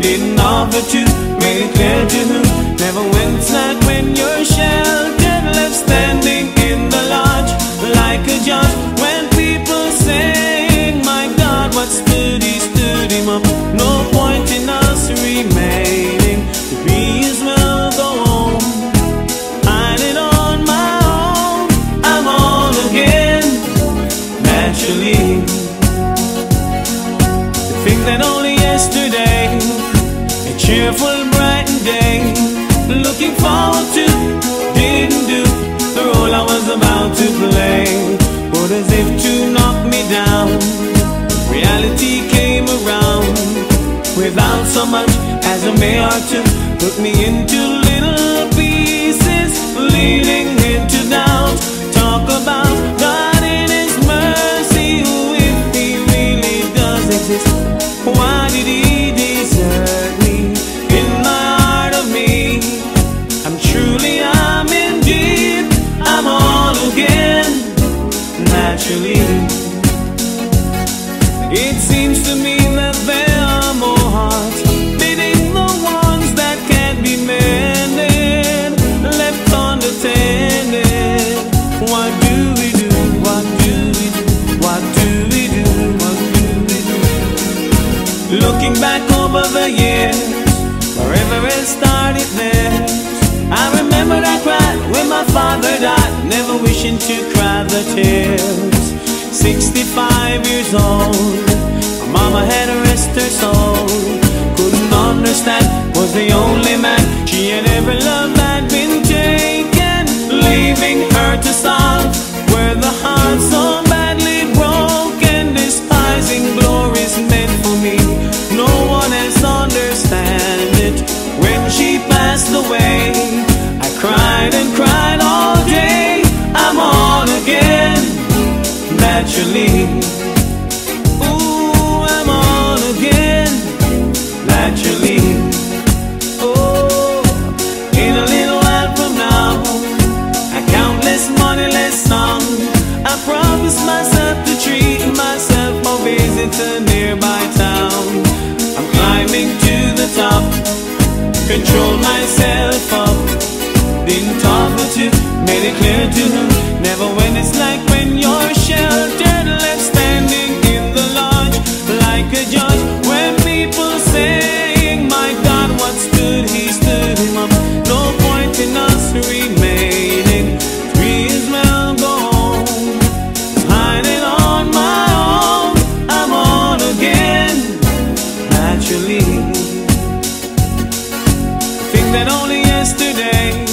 didn't offer to make clear to whom never will. Cheerful, bright day, looking forward to, didn't do the role I was about to play. But as if to knock me down, reality came around without so much as a may or two. Put me into little pieces, leading into doubt. Talk about God in His mercy, if He really does exist. Why did He seems to me that there are more hearts beating the ones that can't be mended, left unattended. What do we do? What do we do? What do we do? What do we do? Looking back over the years, wherever it started there. I remember I cried when my father died, never wishing to cry the tears. 65 years old, understand, was the only man she had ever loved had been taken, leaving her to solve where the heart so badly broken, despising glories meant for me. No one else understand it. When she passed away, I cried and cried all day. I'm on again, naturally. Visit a nearby town. I'm climbing to the top, control myself up. Didn't talk two, made it clear to who. Never when it's like than only yesterday.